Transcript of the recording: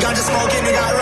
Ganja smoking, it got